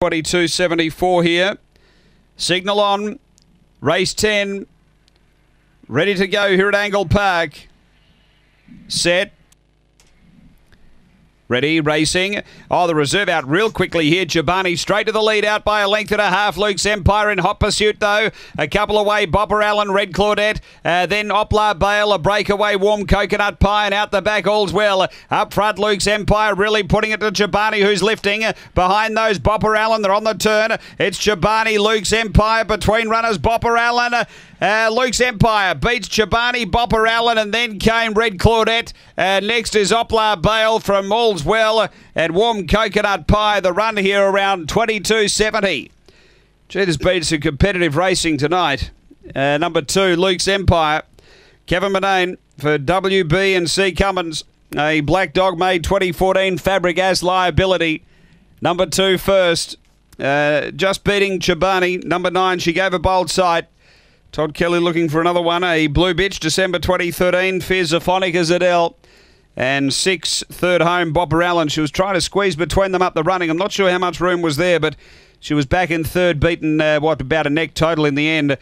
22.74 here. Signal on. Race 10. Ready to go here at Angle Park. Set. Ready, racing. Oh, the reserve out real quickly here. Jabani straight to the lead, out by a length and a half. Luke's Empire in hot pursuit, though. A couple away, Bopper Allen, Red Claudette. Uh, then Oplar Bale, a breakaway, warm coconut pie, and out the back, all's well. Up front, Luke's Empire really putting it to Jabani, who's lifting. Behind those, Bopper Allen, they're on the turn. It's Jabani, Luke's Empire between runners, Bopper Allen. Uh, Luke's Empire beats Chobani, Bopper Allen, and then came Red Claudette. Uh, next is Oplar Bale from Allswell and Warm Coconut Pie. The run here around 22.70. Gee, there's been some competitive racing tonight. Uh, number two, Luke's Empire. Kevin Manane for WB and C. Cummins. A Black Dog made 2014 fabric as liability. Number two first. Uh, just beating Chobani. Number nine, she gave a bold sight. Todd Kelly looking for another one. A Blue Bitch, December 2013. Fizz Aphonica Zadell. And six, third home, Bopper Allen. She was trying to squeeze between them up the running. I'm not sure how much room was there, but she was back in third, beaten, uh, what, about a neck total in the end.